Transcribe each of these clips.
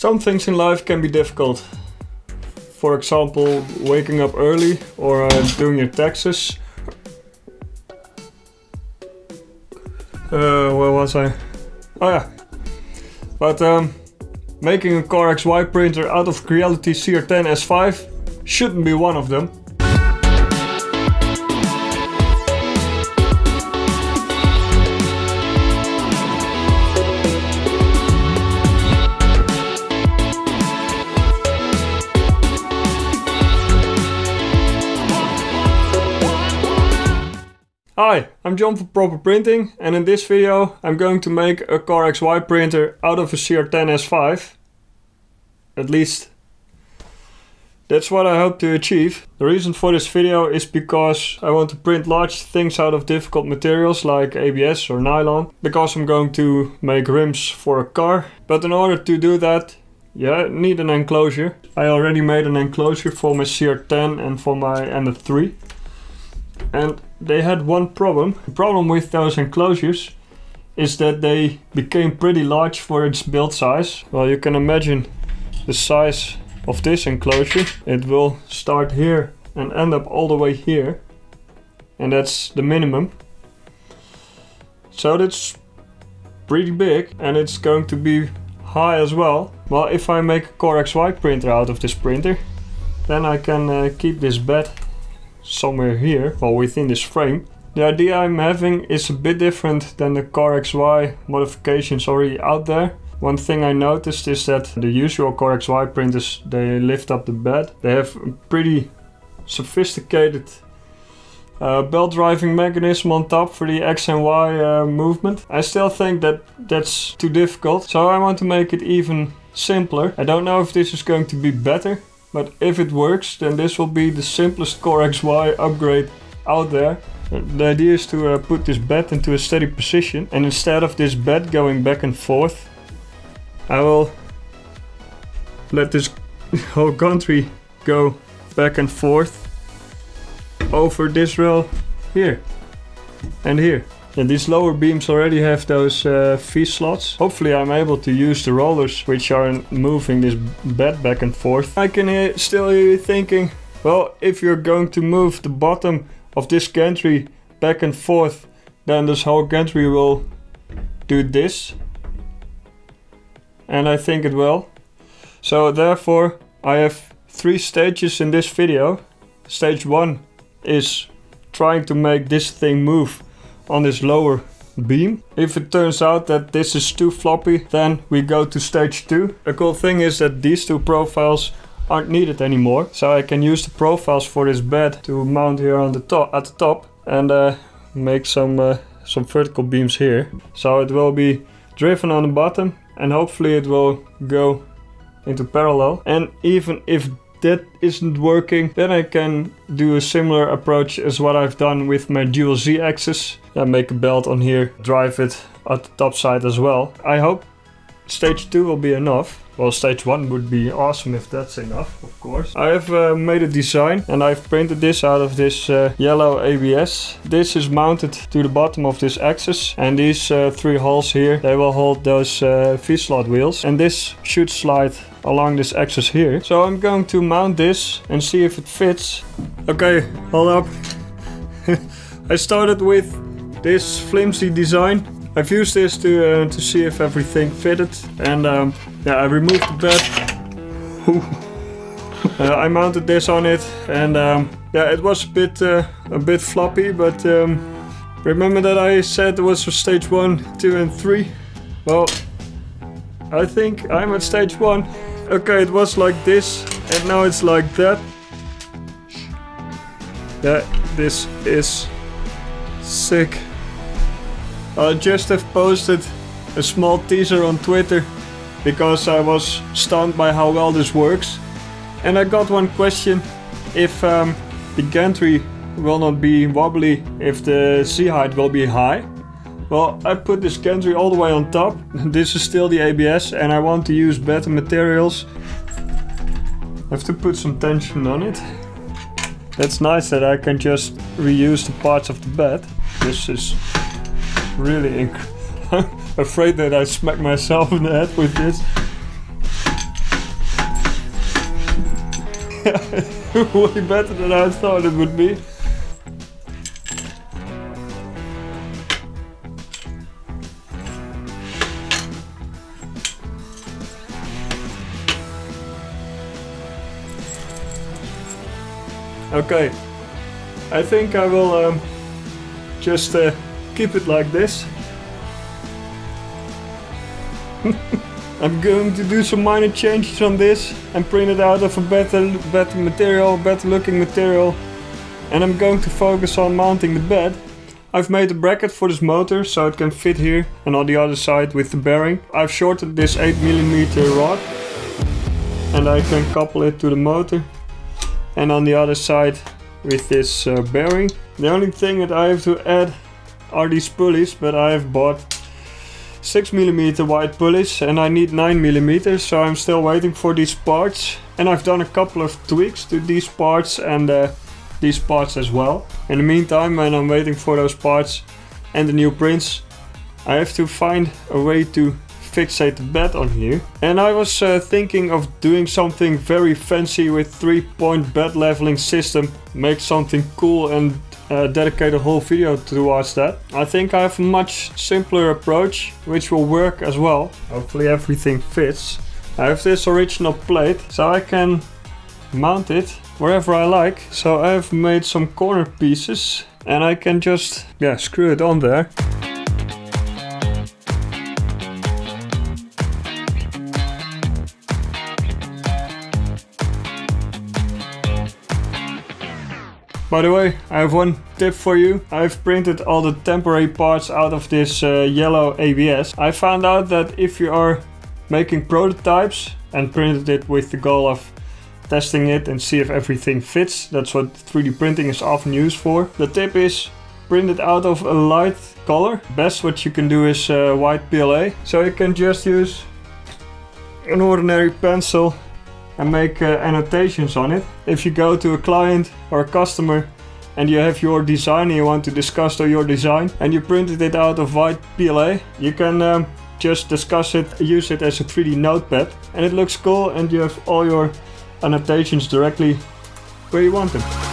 Some things in life can be difficult. For example, waking up early or uh, doing your taxes. Uh, where was I? Oh yeah. But um, making a Core XY printer out of Creality CR10 S5 shouldn't be one of them. Hi, I'm John from Proper Printing and in this video I'm going to make a Core XY printer out of a CR10S5. At least that's what I hope to achieve. The reason for this video is because I want to print large things out of difficult materials like ABS or nylon. Because I'm going to make rims for a car. But in order to do that yeah, need an enclosure. I already made an enclosure for my CR10 and for my Ender 3. And they had one problem. The problem with those enclosures is that they became pretty large for its build size. Well, you can imagine the size of this enclosure. It will start here and end up all the way here. And that's the minimum. So that's pretty big and it's going to be high as well. Well, if I make a Core XY printer out of this printer, then I can uh, keep this bed somewhere here or within this frame. The idea I'm having is a bit different than the Core XY modifications already out there. One thing I noticed is that the usual Core XY printers, they lift up the bed. They have a pretty sophisticated uh, belt driving mechanism on top for the X and Y uh, movement. I still think that that's too difficult, so I want to make it even simpler. I don't know if this is going to be better, but if it works, then this will be the simplest Core XY upgrade out there. The idea is to uh, put this bed into a steady position and instead of this bed going back and forth, I will let this whole gantry go back and forth over this rail here and here. And these lower beams already have those uh, V-slots. Hopefully I'm able to use the rollers which are moving this bed back and forth. I can uh, still hear you thinking, well, if you're going to move the bottom of this gantry back and forth, then this whole gantry will do this. And I think it will. So therefore, I have three stages in this video. Stage 1 is trying to make this thing move on this lower beam. If it turns out that this is too floppy, then we go to stage 2. A cool thing is that these two profiles aren't needed anymore. So I can use the profiles for this bed to mount here on the top at the top and uh, make some uh, some vertical beams here. So it will be driven on the bottom and hopefully it will go into parallel. And even if that isn't working, then I can do a similar approach as what I've done with my dual Z axis. I make a belt on here, drive it at the top side as well. I hope stage 2 will be enough. Well, stage 1 would be awesome if that's enough, of course. I have uh, made a design and I've printed this out of this uh, yellow ABS. This is mounted to the bottom of this axis and these uh, three holes here, they will hold those uh, V-slot wheels. And this should slide along this axis here. So I'm going to mount this and see if it fits. Okay, hold up. I started with this flimsy design I've used this to uh, to see if everything fitted, and um, yeah, I removed the bed. uh, I mounted this on it, and um, yeah, it was a bit uh, a bit floppy, but um, remember that I said it was for stage one, two, and three. Well, I think I'm at stage one. Okay, it was like this, and now it's like that. Yeah, this is sick. I just have posted a small teaser on Twitter because I was stunned by how well this works. And I got one question if um, the gantry will not be wobbly if the Z height will be high. Well, I put this gantry all the way on top. this is still the ABS and I want to use better materials. I have to put some tension on it. That's nice that I can just reuse the parts of the bed. This is really afraid that I smack myself in the head with this. way better than I thought it would be. Okay, I think I will um, just uh, keep it like this. I'm going to do some minor changes on this and print it out of a better, better material, better looking material. And I'm going to focus on mounting the bed. I've made a bracket for this motor so it can fit here and on the other side with the bearing. I've shorted this 8mm rod and I can couple it to the motor and on the other side with this uh, bearing. The only thing that I have to add are these pulleys, but I have bought 6mm wide pulleys and I need 9mm, so I'm still waiting for these parts. And I've done a couple of tweaks to these parts and uh, these parts as well. In the meantime, when I'm waiting for those parts and the new prints, I have to find a way to fixate the bed on here. And I was uh, thinking of doing something very fancy with three point bed leveling system. Make something cool and uh, dedicate a whole video towards that. I think I have a much simpler approach which will work as well. Hopefully everything fits. I have this original plate so I can mount it wherever I like. So I have made some corner pieces and I can just yeah screw it on there. By the way, I have one tip for you. I've printed all the temporary parts out of this uh, yellow ABS. I found out that if you are making prototypes and printed it with the goal of testing it and see if everything fits, that's what 3D printing is often used for. The tip is print it out of a light color. Best what you can do is uh, white PLA. So you can just use an ordinary pencil and make uh, annotations on it. If you go to a client or a customer and you have your design and you want to discuss your design and you printed it out of white PLA, you can um, just discuss it, use it as a 3D notepad and it looks cool and you have all your annotations directly where you want them.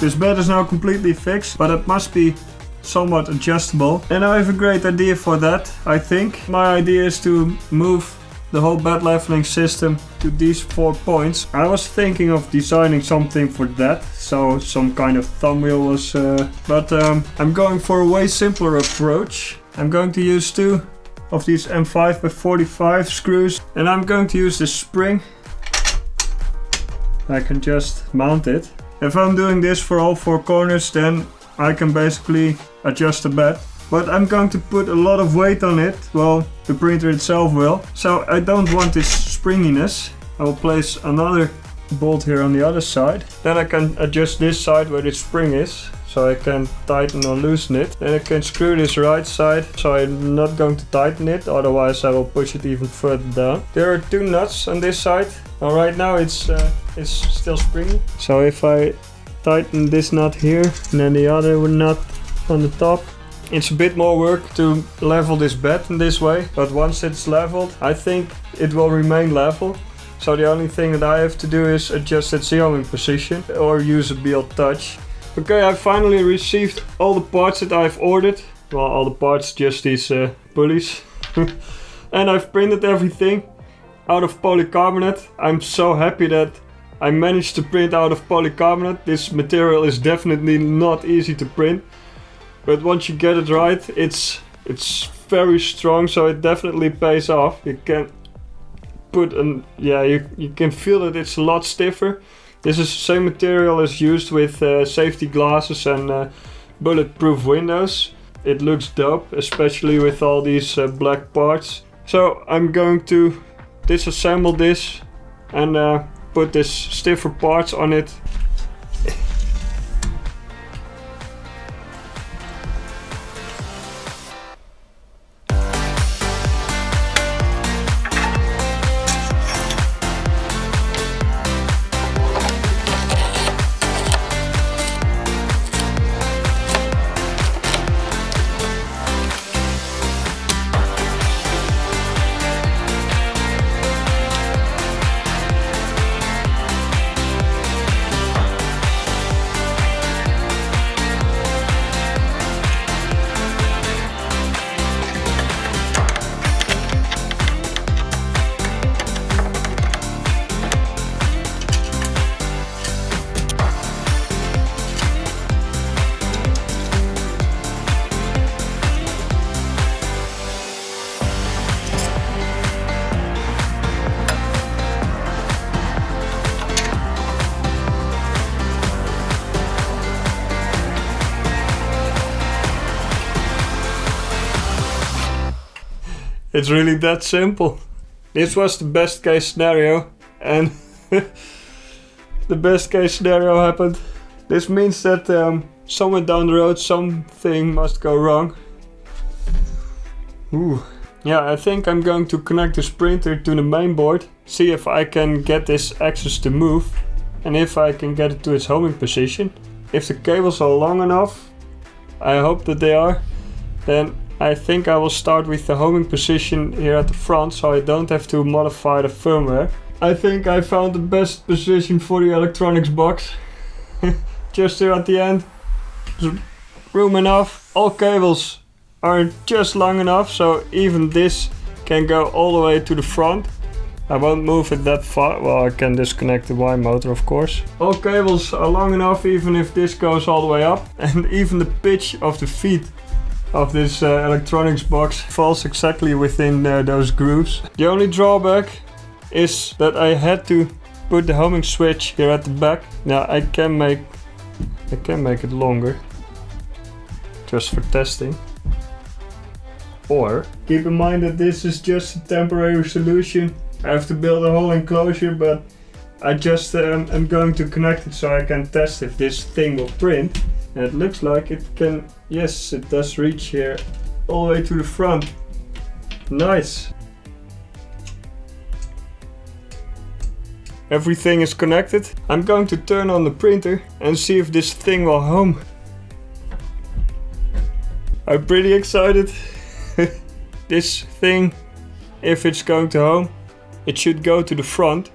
This bed is now completely fixed, but it must be somewhat adjustable. And I have a great idea for that, I think. My idea is to move the whole bed leveling system to these four points. I was thinking of designing something for that, so some kind of thumb wheel was... Uh, but um, I'm going for a way simpler approach. I'm going to use two of these M5 by 45 screws and I'm going to use this spring. I can just mount it if I'm doing this for all four corners then I can basically adjust the bed. But I'm going to put a lot of weight on it, well the printer itself will. So I don't want this springiness. I will place another bolt here on the other side. Then I can adjust this side where the spring is. So I can tighten or loosen it. Then I can screw this right side. So I'm not going to tighten it, otherwise I will push it even further down. There are two nuts on this side. Now right now it's uh, it's still springy. So if I tighten this nut here and then the other nut on the top. It's a bit more work to level this bed in this way, but once it's leveled, I think it will remain level. So the only thing that I have to do is adjust its zeroing position or use a BLTouch. Okay, I finally received all the parts that I've ordered. Well, all the parts, just these uh, pulleys. and I've printed everything out of polycarbonate. I'm so happy that I managed to print out of polycarbonate. This material is definitely not easy to print. But once you get it right, it's it's very strong, so it definitely pays off. You can put an yeah, you, you can feel that it's a lot stiffer. This is the same material as used with uh, safety glasses and uh, bulletproof windows. It looks dope, especially with all these uh, black parts. So I'm going to disassemble this and uh, put this stiffer parts on it It's really that simple. This was the best case scenario and the best case scenario happened. This means that um, somewhere down the road something must go wrong. Ooh. Yeah, I think I'm going to connect this printer to the main board, see if I can get this axis to move and if I can get it to its homing position. If the cables are long enough, I hope that they are, then I think I will start with the homing position here at the front so I don't have to modify the firmware. I think I found the best position for the electronics box. just here at the end. There's room enough. All cables are just long enough so even this can go all the way to the front. I won't move it that far. Well, I can disconnect the Y motor, of course. All cables are long enough, even if this goes all the way up. And even the pitch of the feet of this uh, electronics box falls exactly within uh, those grooves. The only drawback is that I had to put the homing switch here at the back. Now I can make I can make it longer just for testing. Or keep in mind that this is just a temporary solution I have to build a whole enclosure, but I just um, am going to connect it so I can test if this thing will print. And it looks like it can, yes, it does reach here all the way to the front. Nice. Everything is connected. I'm going to turn on the printer and see if this thing will home. I'm pretty excited. this thing, if it's going to home, it should go to the front,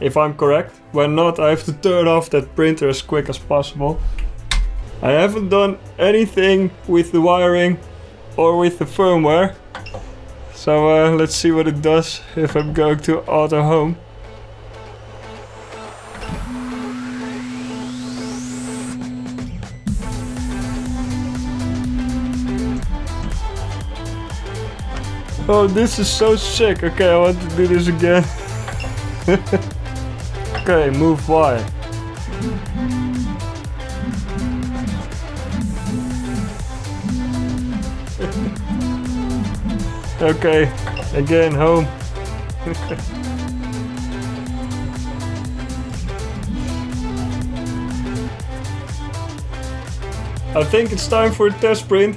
if I'm correct. When not, I have to turn off that printer as quick as possible. I haven't done anything with the wiring or with the firmware. So uh, let's see what it does if I'm going to auto home. Oh, this is so sick. Okay, I want to do this again. okay, move Y. okay, again, home. I think it's time for a test print.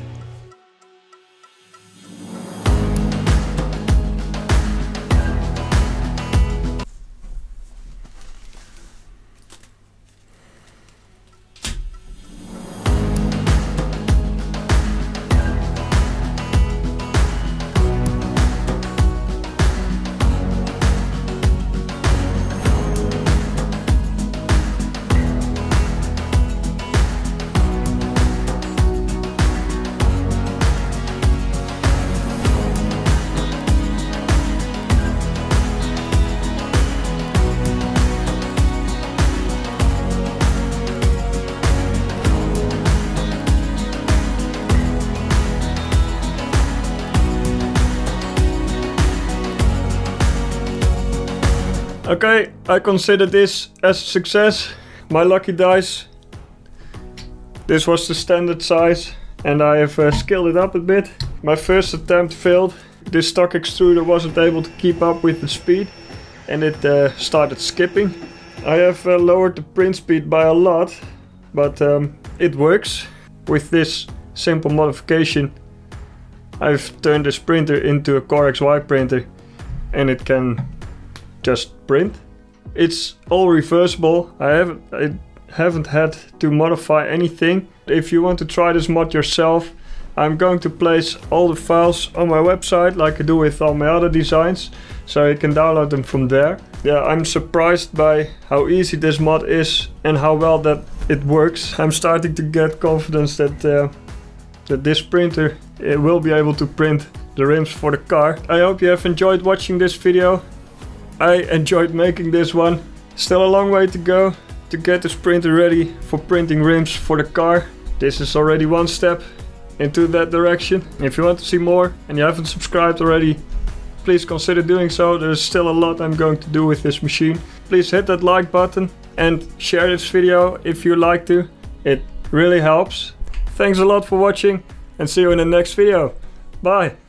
Okay, I consider this as a success. My lucky dice. This was the standard size and I have uh, scaled it up a bit. My first attempt failed. This stock extruder wasn't able to keep up with the speed and it uh, started skipping. I have uh, lowered the print speed by a lot, but um, it works. With this simple modification, I've turned this printer into a Core XY printer and it can just print. It's all reversible. I haven't, I haven't had to modify anything. If you want to try this mod yourself, I'm going to place all the files on my website like I do with all my other designs so you can download them from there. Yeah, I'm surprised by how easy this mod is and how well that it works. I'm starting to get confidence that, uh, that this printer will be able to print the rims for the car. I hope you have enjoyed watching this video. I enjoyed making this one. Still a long way to go to get this printer ready for printing rims for the car. This is already one step into that direction. If you want to see more and you haven't subscribed already, please consider doing so. There's still a lot I'm going to do with this machine. Please hit that like button and share this video if you like to. It really helps. Thanks a lot for watching and see you in the next video. Bye!